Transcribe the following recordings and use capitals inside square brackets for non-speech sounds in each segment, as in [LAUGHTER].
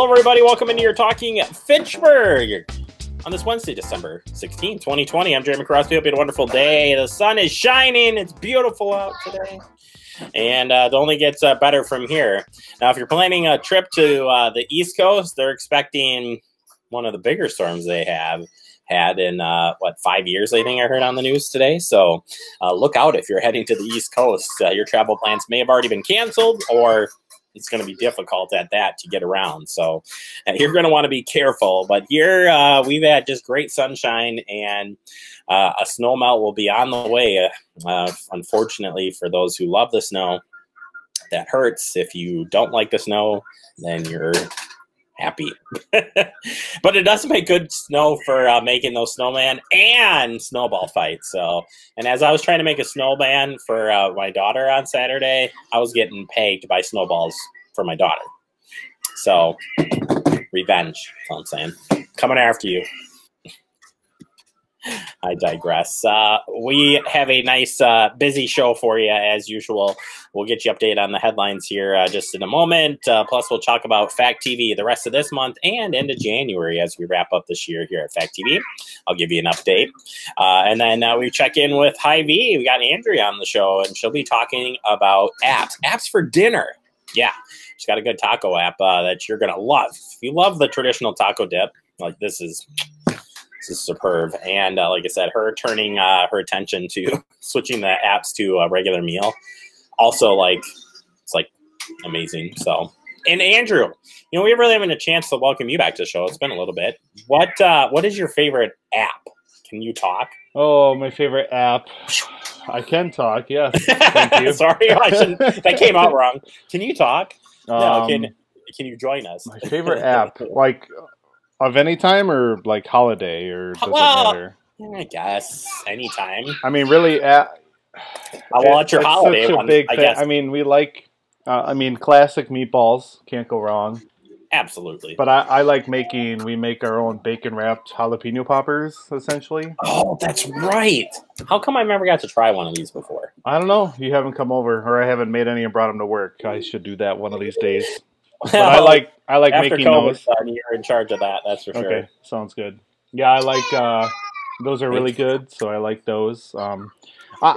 Hello, everybody. Welcome into your Talking Fitchburg on this Wednesday, December 16, 2020. I'm Jeremy Crosby. Hope you had a wonderful day. The sun is shining. It's beautiful out today. And uh, it only gets uh, better from here. Now, if you're planning a trip to uh, the East Coast, they're expecting one of the bigger storms they have had in uh, what five years i think i heard on the news today so uh, look out if you're heading to the east coast uh, your travel plans may have already been canceled or it's going to be difficult at that to get around. So uh, you're going to want to be careful. But here uh, we've had just great sunshine and uh, a snow melt will be on the way. Uh, unfortunately, for those who love the snow, that hurts. If you don't like the snow, then you're happy. [LAUGHS] but it does make good snow for uh, making those snowman and snowball fights. So, and as I was trying to make a snowman for uh, my daughter on Saturday, I was getting pegged by snowballs for my daughter. So, revenge. That's I'm saying. Coming after you. I digress. Uh, we have a nice, uh, busy show for you as usual. We'll get you updated on the headlines here uh, just in a moment. Uh, plus, we'll talk about Fact TV the rest of this month and into January as we wrap up this year here at Fact TV. I'll give you an update. Uh, and then uh, we check in with Hy-Vee. We got Andrea on the show, and she'll be talking about apps. Apps for dinner. Yeah, she's got a good taco app that you're going to love. If you love the traditional taco dip, like this is is superb. And uh, like I said, her turning uh, her attention to [LAUGHS] switching the apps to a regular meal, also like it's like amazing. So, and Andrew, you know, we really haven't a chance to welcome you back to the show. It's been a little bit. What uh, what is your favorite app? Can you talk? Oh, my favorite app. I can talk. Yes. Thank you. [LAUGHS] Sorry, I shouldn't. That came out wrong. Can you talk? Um, no. Can Can you join us? My favorite app, like of any time or like holiday or does well, it matter? I guess anytime. I mean, really, at, I want your holiday such a one, big I thing. Guess. I mean, we like. Uh, I mean, classic meatballs can't go wrong. Absolutely. But I, I like making. We make our own bacon wrapped jalapeno poppers, essentially. Oh, that's right. How come I never got to try one of these before? I don't know. You haven't come over, or I haven't made any and brought them to work. I should do that one of these days. But I [LAUGHS] like I like After making those. Done, you're in charge of that. That's for sure. Okay, sounds good. Yeah, I like uh, those are really good. So I like those. Um, I,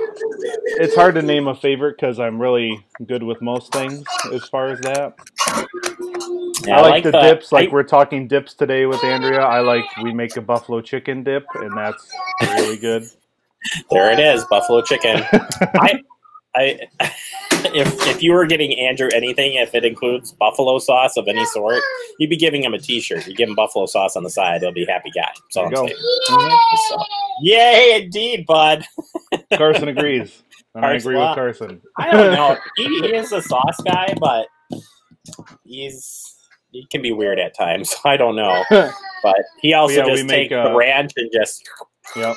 it's hard to name a favorite because I'm really good with most things as far as that. Yeah, I, like I, like the, the dips. Like I, we're talking dips today with Andrea. I like we make a buffalo chicken dip, and that's really good. [LAUGHS] There it is, buffalo chicken. [LAUGHS] I, I if if you were getting Andrew anything, if it includes buffalo sauce of any sort, you'd be giving him a T-shirt. You give him buffalo sauce on the side, he'll be a happy guy. So I'm saying. Mm-hmm. So, yay, indeed, bud. [LAUGHS] Carson agrees. I agree with Carson. I don't know. He, he is a sauce guy, but he's he can be weird at times. [LAUGHS] I don't know, [LAUGHS] but he also yeah, just takes the ranch and just yep.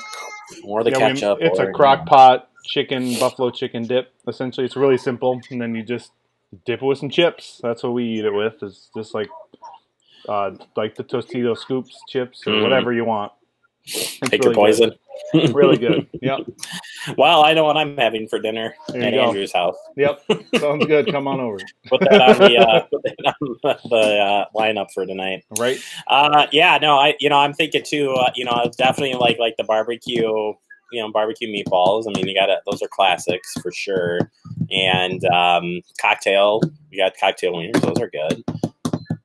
or the yeah, ketchup. We, it's or, a crock pot chicken buffalo chicken dip. Essentially, it's really simple, and then you just dip it with some chips. That's what we eat it with. It's just like uh, like the Tostito scoops chips or mm. whatever you want. It's Take really your poison. Good. [LAUGHS] really good. Yep. [LAUGHS] Well, I know what I'm having for dinner at Andrew's house. Yep. [LAUGHS] Sounds good. Come on over. put that on the, uh, that on the uh, lineup for tonight. Right. Uh, yeah. No. I. You know. I'm thinking too. Uh, you know. Definitely like like the barbecue you know barbecue meatballs. I mean, you got it; those are classics for sure. And um, cocktail, we got cocktail wieners; those are good.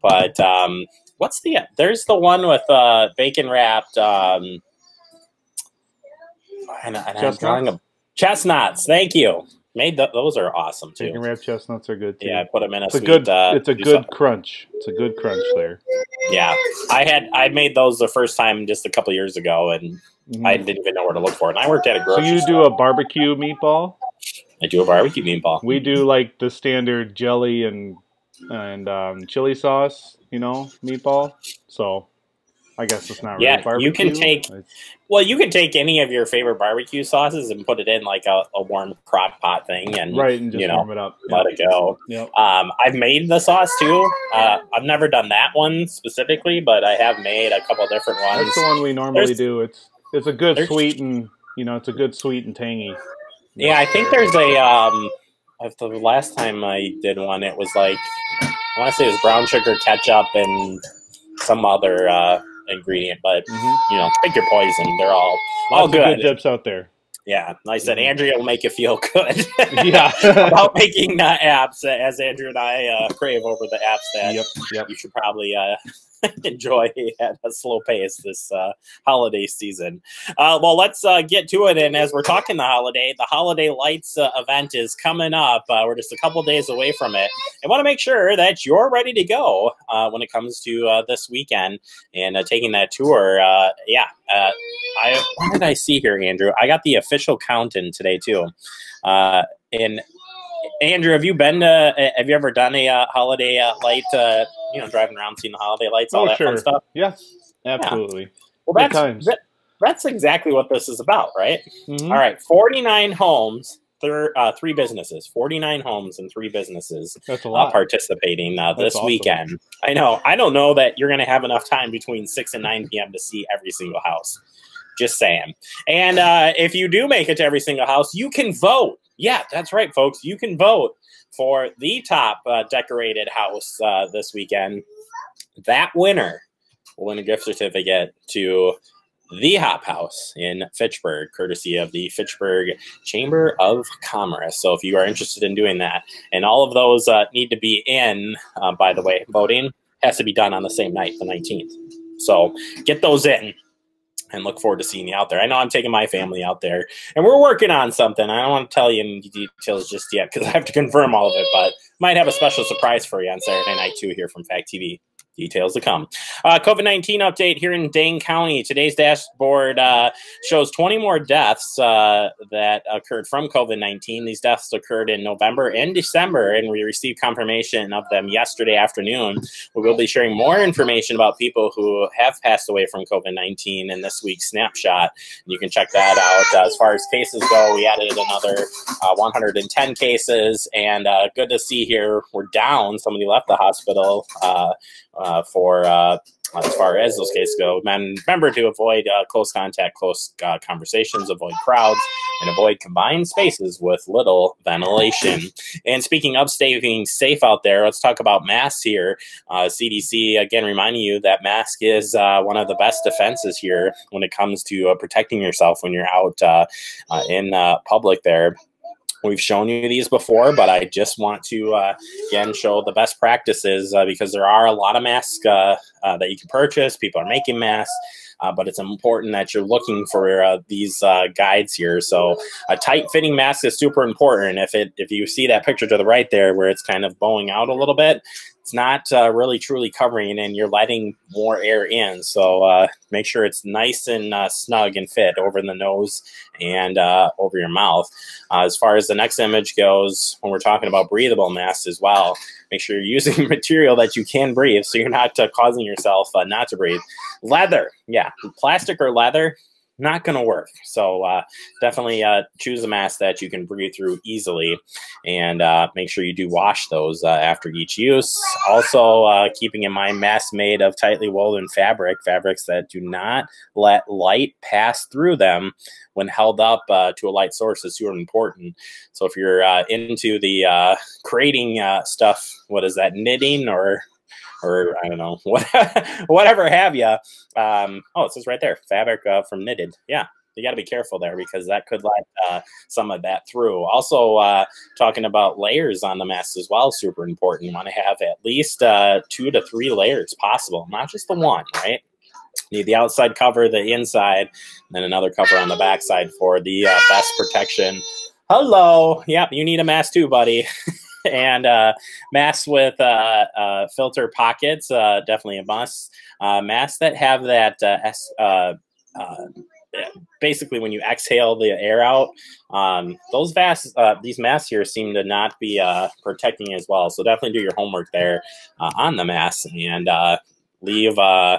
But um, what's the? There's the one with uh, bacon wrapped. Um, and, and I'm drawing a chestnuts. Thank you. Made the, those are awesome too. Bacon wrapped chestnuts are good too. Yeah, I put them in a it's sweet, a good. Uh, it's a good something. crunch. It's a good crunch there. Yeah, I had I made those the first time just a couple years ago, and mm. I didn't even know where to look for it. And I worked at a grocery. So you store. do a barbecue meatball? I do a barbecue meatball. We do like the standard jelly and and um, chili sauce, you know, meatball. So I guess it's not. Yeah, really barbecue. you can take. Well, you can take any of your favorite barbecue sauces and put it in like a, a warm crock pot thing, and right, and you know, warm it up, let it go. Yep. Um, I've made the sauce too. Uh, I've never done that one specifically, but I have made a couple different ones. That's the one we normally there's, do. It's it's a good sweet and you know, it's a good sweet and tangy. Yeah, I think there's a um. The last time I did one, it was like I want to say it was brown sugar, ketchup, and some other uh, ingredient. But Mm-hmm. you know, pick your poison. They're all all good. good dips out there. Yeah, like I said, Mhm. Andrea will make you feel good. [LAUGHS] Yeah. [LAUGHS] about making uh, apps, as Andrew and I uh, crave over the apps that yep. Yep. you should probably uh, [LAUGHS] enjoy [LAUGHS] at a slow pace this uh, holiday season. Uh, well, let's uh, get to it. And as we're talking the holiday, the Holiday Lights uh, event is coming up. Uh, we're just a couple days away from it. I want to make sure that you're ready to go uh, when it comes to this weekend and taking that tour. Yeah. I what did I see here, Andrew? I got the official count in today too. And Andrew, have you been to? Have you ever done a holiday light? You know, driving around, seeing the holiday lights, all Oh, that fun sure. stuff. Yes. Absolutely. Well, Good that's times. that, that's exactly what this is about, right? Mhm. All right, forty nine homes, thir- uh, three businesses, forty nine homes and three businesses uh, participating uh, this awesome. weekend. I know. I don't know that you're going to have enough time between six and nine p.m. to see every single house. Just saying. And uh, if you do make it to every single house, you can vote. Yeah, that's right, folks. You can vote for the top uh, decorated house uh, this weekend. That winner will win a gift certificate to the Hop House in Fitchburg, courtesy of the Fitchburg Chamber of Commerce. So if you are interested in doing that, and all of those uh, need to be in, uh, by the way, voting has to be done on the same night, the 19th. So get those in and look forward to seeing you out there. I know I'm taking my family out there and we're working on something. I don't want to tell you any details just yet because [LAUGHS] I have to confirm all of it, but might have a special surprise for you on Saturday night too here from Fact TV. Details to come. Uh, COVID 19 update here in Dane County. Today's dashboard uh, shows 20 more deaths uh, that occurred from COVID 19. These deaths occurred in November and December, and we received confirmation of them yesterday afternoon. We will be sharing more information about people who have passed away from COVID 19 in this week's snapshot. You can check that out. Uh, as far as cases go, we added another uh, 110 cases, and uh, good to see here we're down. Somebody left the hospital uh, uh, for uh, as far as those cases go. Men, remember to avoid uh, close contact, close uh, conversations, avoid crowds, and avoid combined spaces with little ventilation. And speaking of staying safe out there, let's talk about masks here. Uh, CDC again reminding you that mask is uh, one of the best defenses here when it comes to uh, protecting yourself when you're out uh, uh, in uh, public there. We've shown you these before, but I just want to uh, again show the best practices uh, because there are a lot of masks uh, uh, that you can purchase. People are making masks. Uh, but it's important that you're looking for uh, these guides here. So a tight fitting mask is super important. If it if you see that picture to the right there where it's kind of bowing out a little bit, it's not uh, really truly covering and you're letting more air in. So uh, make sure it's nice and uh, snug and fit over the nose and uh, over your mouth. Uh, as far as the next image goes, when we're talking about breathable masks as well, make sure you're [LAUGHS] using material that you can breathe so you're not uh, causing yourself not to breathe. Leather, yeah, plastic or leather, not going to work. So uh, definitely uh, choose a mask that you can breathe through easily, and uh, make sure you do wash those uh, after each use. Also, uh, keeping in mind masks made of tightly woven fabric, fabrics that do not let light pass through them when held up uh, to a light source is super important. So if you're into the creating stuff, what is that, knitting or or I don't know, [LAUGHS] what, whatever have you. Um, oh, it says right there, fabric uh, from knitted. Yeah, you got to be careful there because that could let uh, some of that through. Also, uh, talking about layers on the mask as well, super important. You want to have at least uh, two to three layers possible, not just the one, right? Need the outside cover, the inside, and then another cover on the backside for the uh, best protection. Hello. Yep, you need a mask too, buddy. [LAUGHS] [LAUGHS] and uh, masks with uh, uh, filter pockets, uh, definitely a must. Uh, masks that have that uh, S, basically when you exhale the air out, um, those masks, uh, these masks here seem to not be uh, protecting as well. So definitely do your homework there on the mask and uh, leave. Uh,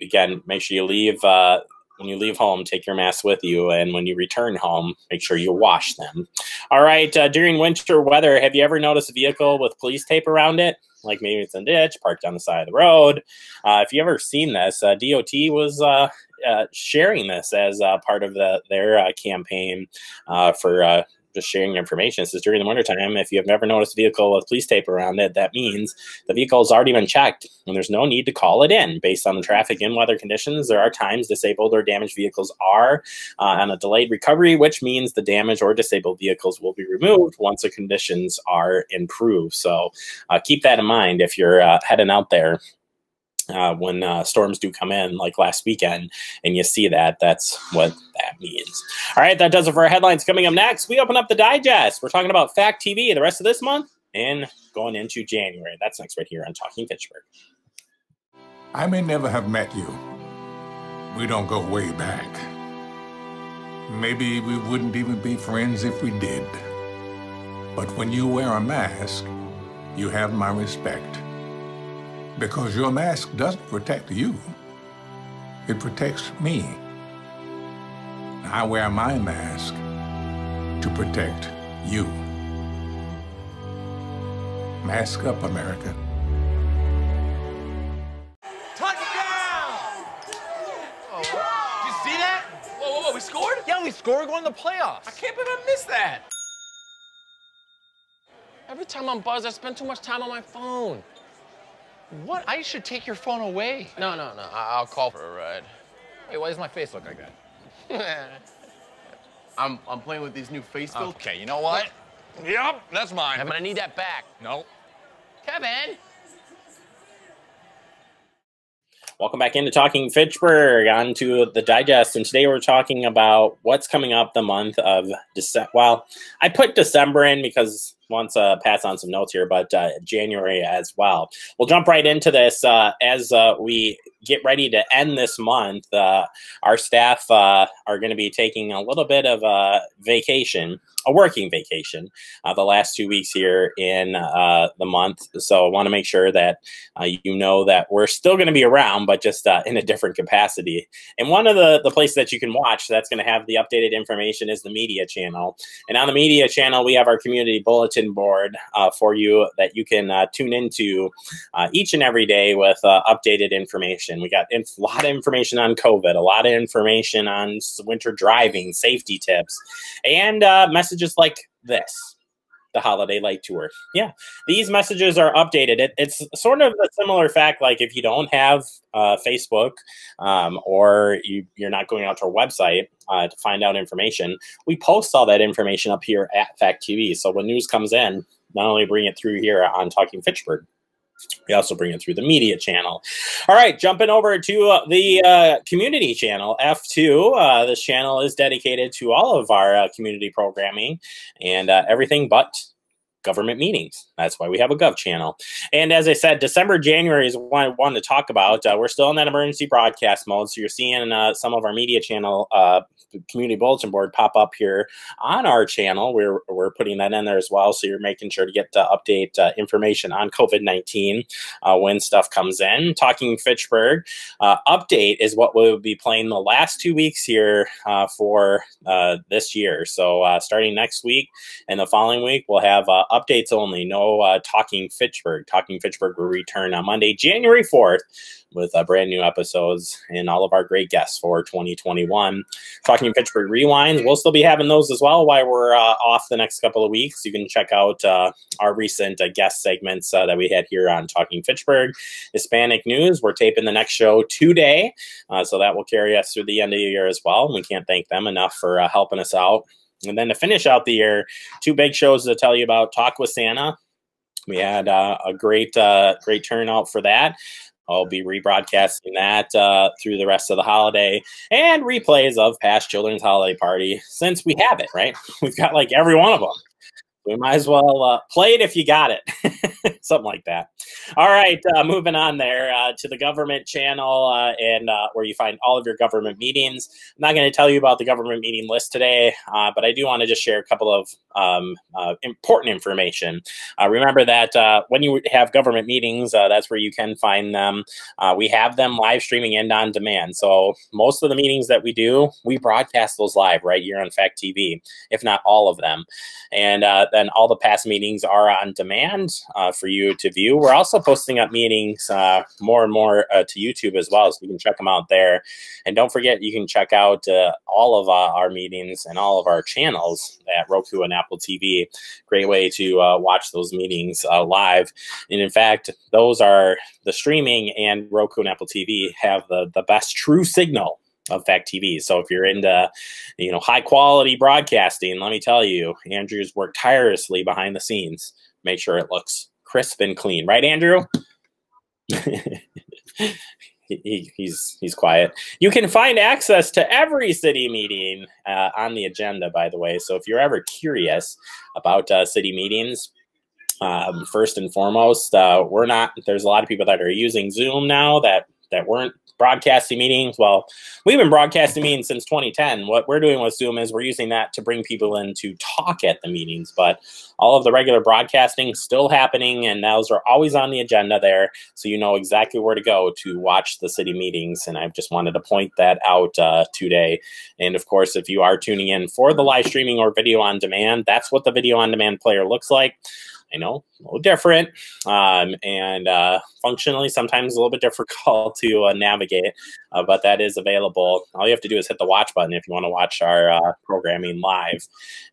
again, make sure you leave uh, when you leave home, take your mask with you, and when you return home, make sure you wash them. All right. Uh, during winter weather, have you ever noticed a vehicle with police tape around it? Like maybe it's in a ditch, parked on the side of the road. Uh, if you ever seen this, uh, DOT was uh, uh, sharing this as uh, part of the, their uh, campaign uh, for just sharing information. This is during the wintertime. If you have never noticed a vehicle with police tape around it, that means the vehicle has already been checked and there's no need to call it in. Based on the traffic and weather conditions, there are times disabled or damaged vehicles are uh, on a delayed recovery, which means the damaged or disabled vehicles will be removed once the conditions are improved. So uh, keep that in mind if you're uh, heading out there uh, when uh, storms do come in, like last weekend, and you see that, that's what that means. All right, that does it for our headlines. Coming up next, we open up the digest. We're talking about Fact TV the rest of this month and going into January. That's next right here on Talking Fitchburg. I may never have met you. We don't go way back. Maybe we wouldn't even be friends if we did. But when you wear a mask, you have my respect. Because your mask doesn't protect you, it protects me. I wear my mask to protect you. Mask up, America. Touchdown! Oh, did you see that? Whoa, whoa, whoa, we scored? Yeah, we scored going to the playoffs. I can't believe I missed that. Every time I'm buzzed, I spend too much time on my phone. What? I should take your phone away. No, no, no. I- will call for a ride. Hey, why does my face look like that? [LAUGHS] I'm, I'm playing with these new face filters. okay, you know what? Yep, that's mine. I'm gonna need that back. No. Kevin! Welcome back into Talking Fitchburg on to the digest. And today we're talking about what's coming up the month of December. Well, I put December in because to uh, pass on some notes here, but uh, January as well. We'll jump right into this uh, as uh, we get ready to end this month. Uh, our staff uh, are going to be taking a little bit of a vacation, a working vacation, the last two weeks here in the month. So I want to make sure that you know that we're still going to be around, but just in a different capacity. And one of the, the places that you can watch that's going to have the updated information is the media channel. And on the media channel, we have our community bulletin bulletin board uh, for you that you can uh, tune into uh, each and every day with uh, updated information. We got a lot of information on COVID, a lot of information on winter driving, safety tips, and uh, messages like this the holiday light tour. Yeah, these messages are updated. It, it's sort of a similar fact. Like if you don't have uh, Facebook um, or you, are not going out to our website uh, to find out information, we post all that information up here at Fact TV. So when news comes in, not only bring it through here on Talking Fitchburg, we also bring it through the media channel. All right, jumping over to uh, the uh, community channel, F2. Uh, this channel is dedicated to all of our uh, community programming and uh, everything but government meetings. That's why we have a Gov channel. And as I said, December, January is what I wanted to talk about. Uh, we're still in that emergency broadcast mode. So you're seeing uh, some of our media channel uh, community bulletin board pop up here on our channel. We're, we're putting that in there as well. So you're making sure to get to update uh, information on COVID 19 uh, when stuff comes in. Talking Fitchburg uh, update is what we'll be playing the last two weeks here for this year. So starting next week and the following week, we'll have updates only, no uh, Talking Fitchburg. Talking Fitchburg will return on Monday, January 4th with uh, brand new episodes and all of our great guests for 2021. Talking Fitchburg Rewinds, we'll still be having those as well while we're uh, off the next couple of weeks. You can check out uh, our recent uh, guest segments uh, that we had here on Talking Fitchburg. Hispanic News, we're taping the next show today, so that will carry us through the end of the year as well. We can't thank them enough for helping us out. And then to finish out the year, two big shows to tell you about Talk with Santa. We had uh, a great, uh, great turnout for that. I'll be rebroadcasting that uh, through the rest of the holiday and replays of past children's holiday party since we have it, right? [LAUGHS] We've got like every one of them we might as well uh, play it if you got it. [LAUGHS] Something like that. All right, uh, moving on there uh, to the government channel uh, and uh, where you find all of your government meetings. I'm not going to tell you about the government meeting list today, uh, but I do want to just share a couple of um, important information. remember that when you have government meetings, that's where you can find them. we have them live streaming and on demand. So most of the meetings that we do, we broadcast those live right here on Fact TV, if not all of them. And then all the past meetings are on demand uh, for you to view. We're also posting up meetings uh, more and more uh, to YouTube as well, so you can check them out there. And don't forget, you can check out uh, all of uh, our meetings and all of our channels at Roku and Apple TV. Great way to uh, watch those meetings live. And in fact, those are the streaming and Roku and Apple TV have the, the best true signal of Fact TV. So if you're into, you know, high quality broadcasting, let me tell you, Andrew's worked tirelessly behind the scenes. Make sure it looks crisp and clean, right, Andrew? [LAUGHS] he, he's he's quiet. You can find access to every city meeting uh, on the agenda, by the way. So if you're ever curious about uh, city meetings, um, first and foremost, uh, we're not. There's a lot of people that are using Zoom now that that weren't broadcasting meetings. Well, we've been broadcasting meetings since 2010. What we're doing with Zoom is we're using that to bring people in to talk at the meetings, but all of the regular broadcasting still happening, and those are always on the agenda there, so you know exactly where to go to watch the city meetings. And I just wanted to point that out uh, today. And of course, if you are tuning in for the live streaming or video on demand, that's what the video on demand player looks like. I know, a little different, um, and uh, functionally sometimes a little bit difficult [LAUGHS] to uh, navigate, uh, but that is available. All you have to do is hit the watch button if you want to watch our uh, programming live,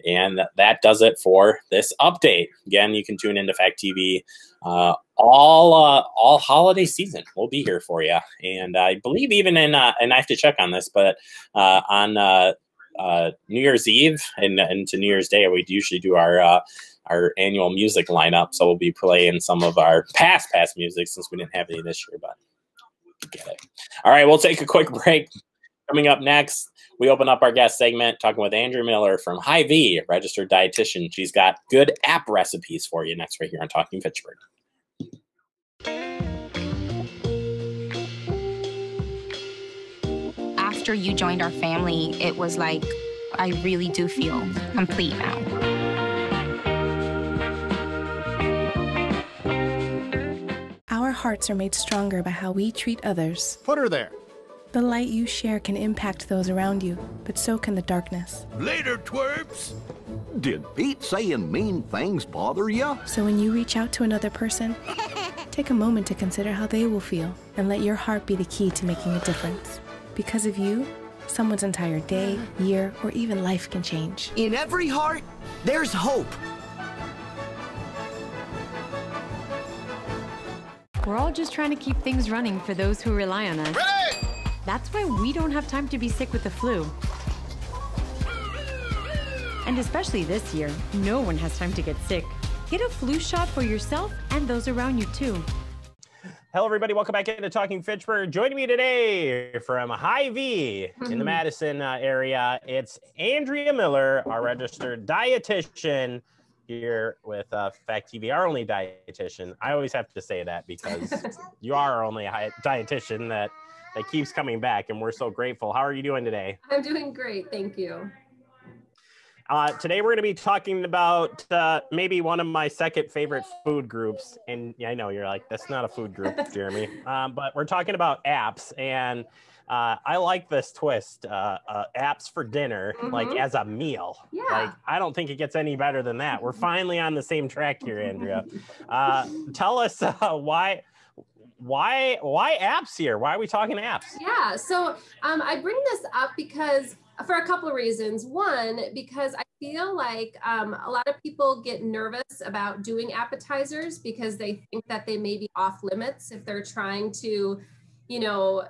and that does it for this update. Again, you can tune into Fact TV uh, all uh, all holiday season. We'll be here for you, and I believe even in and I have to check on this, but on New Year's Eve and into New Year's Day, we'd usually do our uh, our annual music lineup. So we'll be playing some of our past past music since we didn't have any this year, but get it. All right, we'll take a quick [LAUGHS] break. Coming up next, we open up our guest segment talking with Andrea Miller from Hy-Vee, registered dietitian. She's got good app recipes for you next right here on Talking Fitchburg. After you joined our family, it was like I really do feel complete now. Our hearts are made stronger by how we treat others. Put her there. The light you share can impact those around you, but so can the darkness. Later, twerps! Did Pete saying mean things bother you? So when you reach out to another person, [LAUGHS] take a moment to consider how they will feel and let your heart be the key to making a difference. Because of you, someone's entire day, year, or even life can change. In every heart, there's hope. We're all just trying to keep things running for those who rely on us. Ready! That's why we don't have time to be sick with the flu. And especially this year, no one has time to get sick. Get a flu shot for yourself and those around you too. Hello, everybody. Welcome back into Talking Fitchburg. Joining me today from Hy-Vee in the Madison uh, area, it's Andrea Miller, our registered dietitian here with uh, Fact TV, our only dietitian. I always have to say that because [LAUGHS] you are our only dietitian that that keeps coming back, and we're so grateful. How are you doing today? I'm doing great, thank you. Uh, today we're going to be talking about uh, maybe one of my second favorite food groups, and yeah, I know you're like that's not a food group, [LAUGHS] Jeremy, um, but we're talking about apps and uh, I like this twist. Uh, uh, apps for dinner, mm-hmm. like as a meal. Yeah. Like I don't think it gets any better than that. We're finally on the same track here, Andrea. [LAUGHS] Uh, tell us uh, why why why apps here? Why are we talking apps? Yeah. So um, I bring this up because for a couple of reasons. One, because I feel like um, a lot of people get nervous about doing appetizers because they think that they may be off limits if they're trying to, you know,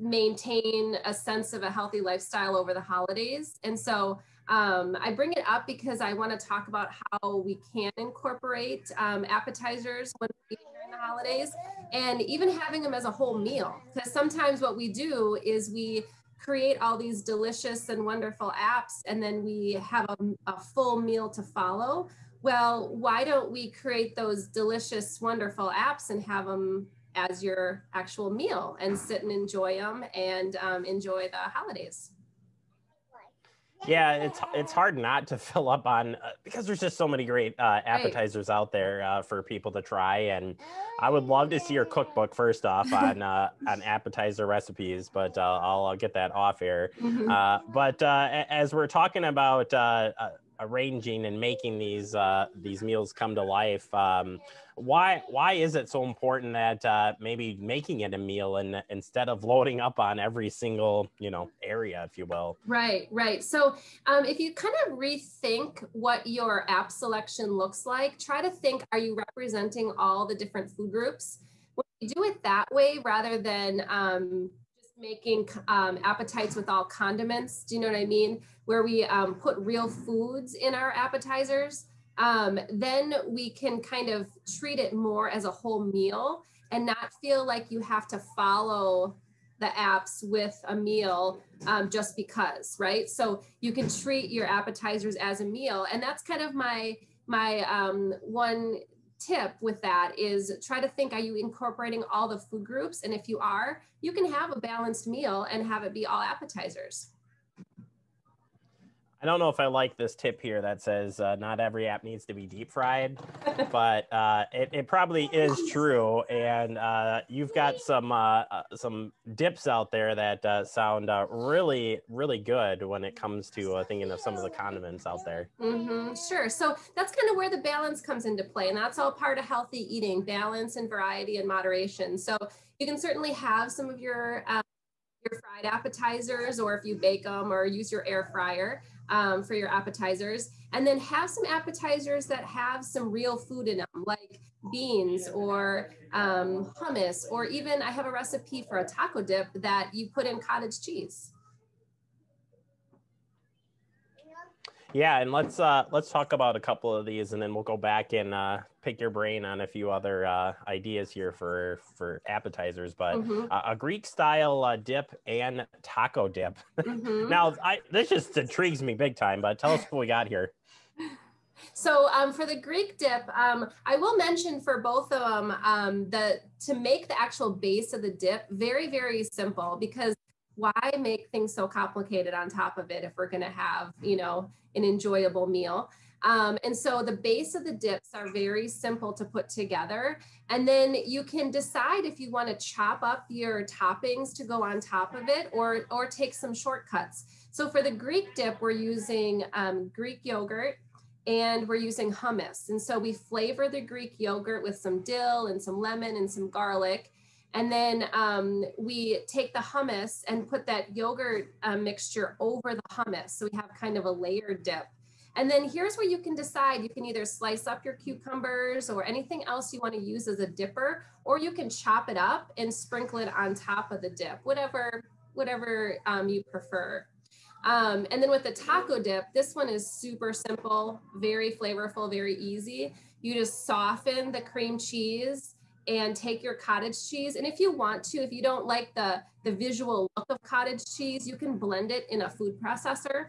maintain a sense of a healthy lifestyle over the holidays. And so um, I bring it up because I want to talk about how we can incorporate um, appetizers when we the holidays and even having them as a whole meal. Because sometimes what we do is we create all these delicious and wonderful apps and then we have a, a full meal to follow. Well, why don't we create those delicious, wonderful apps and have them as your actual meal and sit and enjoy them and um, enjoy the holidays. Yeah, it's it's hard not to [LAUGHS] fill up on uh, because there's just so many great uh, appetizers right. out there uh, for people to try, and I would love to see your cookbook first off on uh, [LAUGHS] on appetizer recipes, but uh, I'll, I'll, get that off air. Mm-hmm. Uh, but as we're talking about arranging and making these uh, these meals come to life. Um, why why is it so important that uh, maybe making it a meal and instead of loading up on every single you know area, if you will? Right, right. So um, if you kind of rethink what your app selection looks like, try to think: Are you representing all the different food groups? When you do it that way, rather than um, just making um, appetites with all condiments, do you know what I mean? Where we um, put real foods in our appetizers um, then we can kind of treat it more as a whole meal and not feel like you have to follow the apps with a meal um, just because, right? So you can treat your appetizers as a meal, and that's kind of my my um, one tip with that is try to think: Are you incorporating all the food groups? And if you are, you can have a balanced meal and have it be all appetizers. I don't know if I like this tip here that says uh, not every app needs to be deep fried, but uh, it, it probably is true. And uh, you've got some uh, uh, some dips out there that uh, sound really really good when it comes to thinking of some of the condiments out there. Mm-hmm, sure. So that's kind of where the balance comes into play, and that's all part of healthy eating: balance and variety and moderation. So you can certainly have some of your your fried appetizers, or if you bake them, or use your air fryer um, for your appetizers. And then have some appetizers that have some real food in them, like beans or um, hummus, or even I have a recipe for a taco dip that you put in cottage cheese. Yeah, and let's uh, let's talk about a couple of these, and then we'll go back and uh, pick your brain on a few other uh, ideas here for for appetizers. But Mhm. uh, a Greek style uh, dip and taco dip. [LAUGHS] Mhm. now, I this just intrigues me big time. But tell us what we got here. [LAUGHS] So um, for the Greek dip, um, I will mention for both of them um, the to make the actual base of the dip very very simple because why make things so complicated on top of it if we're going to have you know an enjoyable meal um, and so the base of the dips are very simple to put together and then you can decide if you want to chop up your toppings to go on top of it or or take some shortcuts so for the greek dip we're using um, greek yogurt and we're using hummus. And so we flavor the Greek yogurt with some dill and some lemon and some garlic. And then um, we take the hummus and put that yogurt uh, mixture over the hummus. So we have kind of a layered dip. And then here's where you can decide you can either slice up your cucumbers or anything else you want to use as a dipper, or you can chop it up and sprinkle it on top of the dip, whatever, whatever um, you prefer. Um, and then with the taco dip, this one is super simple, very flavorful, very easy. You just soften the cream cheese and take your cottage cheese. And if you want to, if you don't like the, the visual look of cottage cheese, you can blend it in a food processor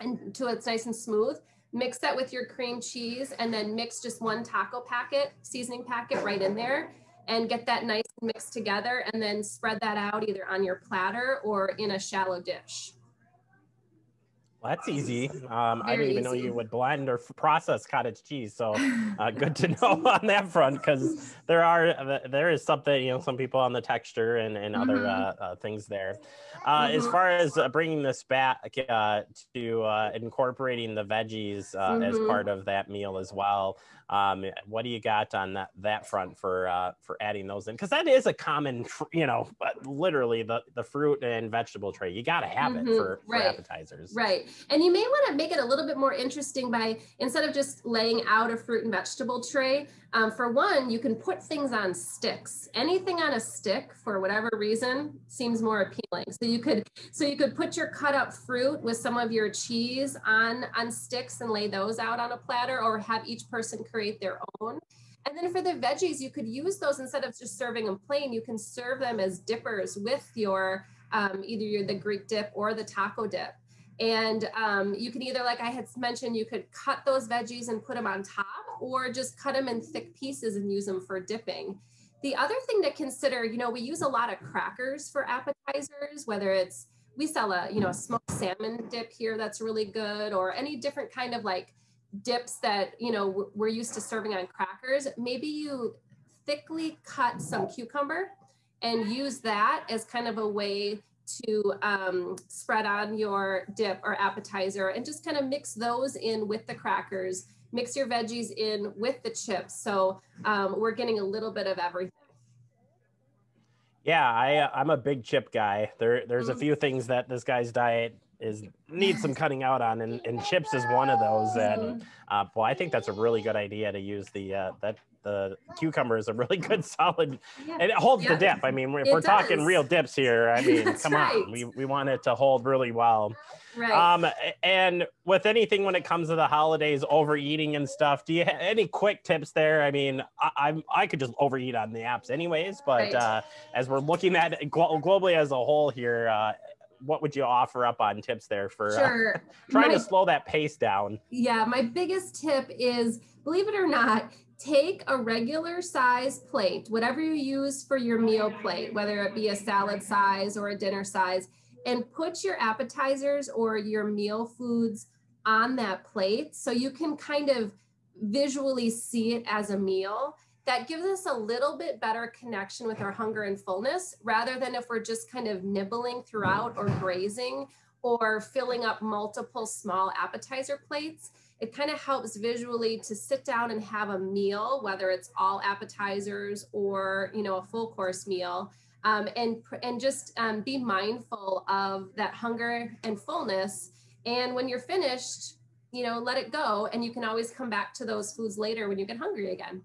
until it's nice and smooth. Mix that with your cream cheese and then mix just one taco packet, seasoning packet right in there and get that nice and mixed together and then spread that out either on your platter or in a shallow dish. Well, that's easy. [LAUGHS] Um, I didn't even know you would blend or process cottage cheese. So [LAUGHS] uh, good to know [LAUGHS] on that front because there are uh, there is something you know some people on the texture and, and other Mhm. uh, uh, things there. Uh, As Mhm. far as uh, bringing this back uh, to uh, incorporating the veggies uh, as part of that meal as well, um, what do you got on that that front for uh, for adding those in? Because that is a common you know literally the the fruit and vegetable tray. You got to have it Mhm. for, for Right. appetizers. Right. And you may want to make it a little bit more interesting by instead of just laying out a fruit and vegetable tray, um, for one, you can put things on sticks. Anything on a stick, for whatever reason, seems more appealing. So you could so you could put your cut up fruit with some of your cheese on on sticks and lay those out on a platter, or have each person create their own. And then for the veggies, you could use those instead of just serving them plain. You can serve them as dippers with your um, either your the Greek dip or the taco dip. And um, you can either, like I had mentioned, you could cut those veggies and put them on top, or just cut them in thick pieces and use them for dipping. The other thing to consider, you know, we use a lot of crackers for appetizers, whether it's we sell a, you know, a smoked salmon dip here that's really good, or any different kind of like dips that, you know, we're- we're used to serving on crackers. Maybe you thickly cut some cucumber and use that as kind of a way to um, spread on your dip or appetizer and just kind of mix those in with the crackers. Mix your veggies in with the chips. So um, we're getting a little bit of everything. Yeah, I uh, I'm a big chip guy. There there's a Mhm. few things that this guy's diet is needs some cutting out on, and, and chips is one of those. And uh, well, I think that's a really good idea to use the uh, that the cucumber is a really good [LAUGHS] solid, Yeah. and it holds Yeah. the dip. I mean, if It we're talking real dips here, I mean, come right. on, we we want it to hold really well. Right. Um, and with anything when it comes to the holidays, overeating and stuff, do you have any quick tips there? I mean, I, I'm I could just overeat on the apps anyways, but Right. uh, as we're looking at glo- globally as a whole here, uh, what would you offer up on tips there for uh, [LAUGHS] trying My- to slow that pace down? Yeah, my biggest tip is believe it or not, take a regular size plate, whatever you use for your meal plate, whether it be a salad size or a dinner size, and put your appetizers or your meal foods on that plate so you can kind of visually see it as a meal. That gives us a little bit better connection with our hunger and fullness rather than if we're just kind of nibbling throughout or grazing or filling up multiple small appetizer plates it kind of helps visually to sit down and have a meal whether it's all appetizers or you know a full course meal um, and and just um, be mindful of that hunger and fullness. And when you're finished you know let it go and you can always come back to those foods later when you get hungry again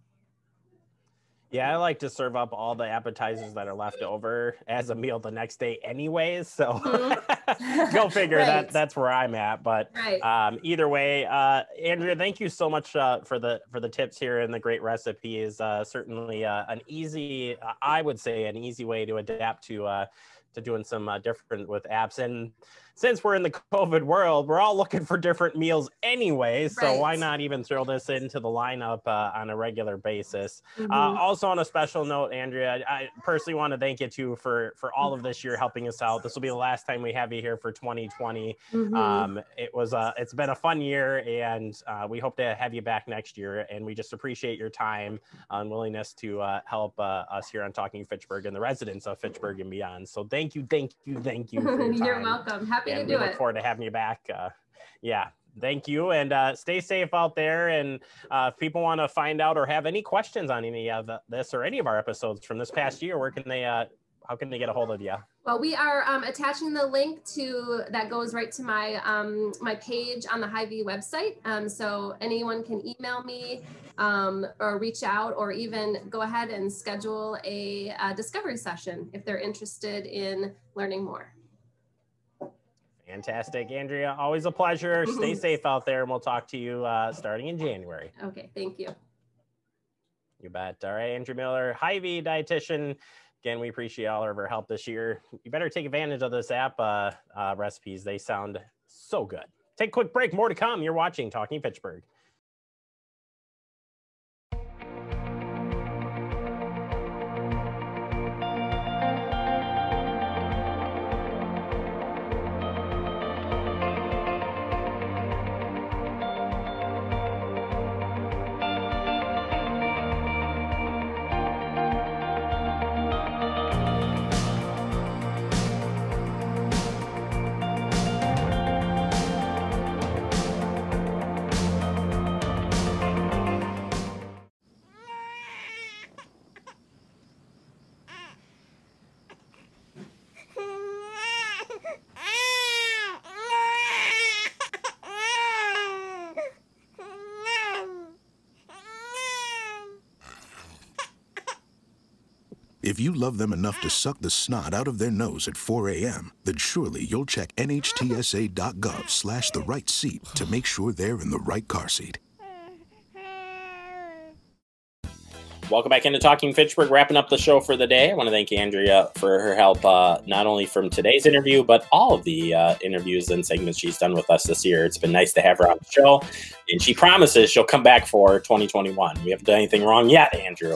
Yeah, I like to serve up all the appetizers that are left over as a meal the next day, anyways. So [LAUGHS] go [LAUGHS] figure. That Mm-hmm. Right. that's where I'm at. But Right. um, either way, uh, Andrea, thank you so much uh, for the for the tips here and the great recipes. Uh, certainly uh, an easy, I would say, an easy way to adapt to uh, to doing some uh, different with apps. And since we're in the COVID world, we're all looking for different meals anyway. So Right. why not even throw this into the lineup uh, on a regular basis? Uh, Mhm. also, on a special note, Andrea, I I personally want to thank you too for for all of this year helping us out. This will be the last time we have you here for 2020. Mhm. Um, it was uh, it's been a fun year, and uh, we hope to have you back next year. And we just appreciate your time and willingness to uh, help uh, us here on Talking Fitchburg and the residents of Fitchburg and beyond. So thank you, thank you, thank you. For your [LAUGHS] You're time. welcome. Happy and to we do look forward to having you back. Uh, yeah. Thank you, and uh, stay safe out there. And uh, if people want to find out or have any questions on any of this or any of our episodes from this past year, where can they? Uh, how can they get a hold of you? Well, we are um, attaching the link to that goes right to my um, my page on the Hy-Vee website. Um, so anyone can email me um, or reach out, or even go ahead and schedule a, uh discovery session if they're interested in learning more. Fantastic, Andrea. Always a pleasure. [LAUGHS] Stay safe out there, and we'll talk to you uh, starting in January. Okay, thank you. You bet. All right, Andrew Miller, Hy-Vee dietitian. Again, we appreciate all of our help this year. You better take advantage of this app uh, uh, recipes. They sound so good. Take a quick break. More to come. You're watching Talking Fitchburg. If you love them enough to suck the snot out of their nose at 4 a.m., then surely you'll check nhtsa.gov slash the right seat to make sure they're in the right car seat. Welcome back into Talking Fitchburg, wrapping up the show for the day. I want to thank Andrea for her help, uh, not only from today's interview, but all of the uh, interviews and segments she's done with us this year. It's been nice to have her on the show, and she promises she'll come back for 2021. We haven't done anything wrong yet, Andrew.